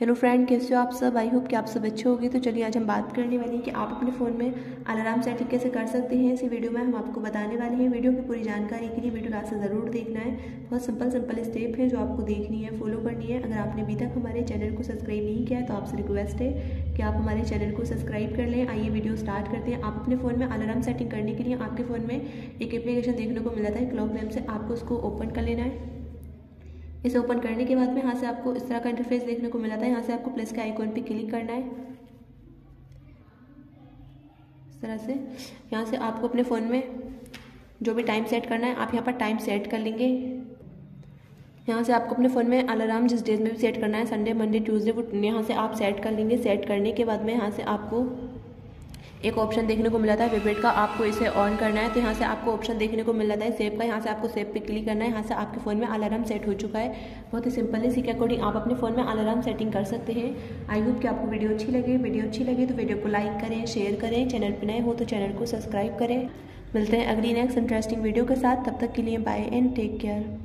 Hello friend कैसे हो आप सब? आई होप कि आप सब अच्छे होगी। तो चलिए आज हम बात करने वाले हैं। कि आप अपने फ़ोन में अलार्म सेटिंग कैसे कर सकते हैं? इसी वीडियो में हम आपको बताने वाले हैं। वीडियो की पूरी जानकारी के लिए वीडियो लास्ट से ज़रूर देखना है। बहुत सिंपल सिंपल स्टेप है जो आपको देखनी है फॉलो करनी है। अगर आपने अभी तक हमारे चैनल को सब्सक्राइब नहीं किया है तो आपसे रिक्वेस्ट है कि आप हमारे चैनल को सब्सक्राइब कर लें। आइए वीडियो स्टार्ट करते हैं। आप अपने फ़ोन में अलार्म सेटिंग करने के लिए आपके फ़ोन में एक एप्लीकेशन देखने को मिला था क्लॉक लैम्प से। आपको उसको ओपन कर लेना है। इसे ओपन करने के बाद में यहाँ से आपको इस तरह का इंटरफेस देखने को मिला था। यहाँ से आपको प्लस के आइकॉन पे क्लिक करना है। इस तरह से। यहाँ से आपको अपने फ़ोन में जो भी टाइम सेट करना है, आप यहाँ पर टाइम सेट कर लेंगे। यहाँ से आपको अपने फ़ोन में अलार्म जिस डेज़ में भी सेट करना है संडे मंडे ट्यूसडे वो यहाँ से आप सेट कर लेंगे। सेट करने के बाद में यहाँ से आपको एक ऑप्शन देखने को मिला था विब्रेट का, आपको इसे ऑन करना है तो यहाँ से आपको ऑप्शन देखने को मिल रहा है सेव का, यहाँ से आपको सेव पे क्लिक करना है, यहाँ से आपके फ़ोन में अलार्म सेट हो चुका है। बहुत ही सिंपल है, इसी के अकॉर्डिंग आप अपने फ़ोन में अलार्म सेटिंग कर सकते हैं। आई होप कि आपको वीडियो अच्छी लगे। वीडियो अच्छी लगे तो वीडियो को लाइक करें शेयर करें। चैनल पर नए हो तो चैनल को सब्सक्राइब करें। मिलते हैं अगली नेक्स्ट इंटरेस्टिंग वीडियो के साथ। तब तक के लिए बाय एंड टेक केयर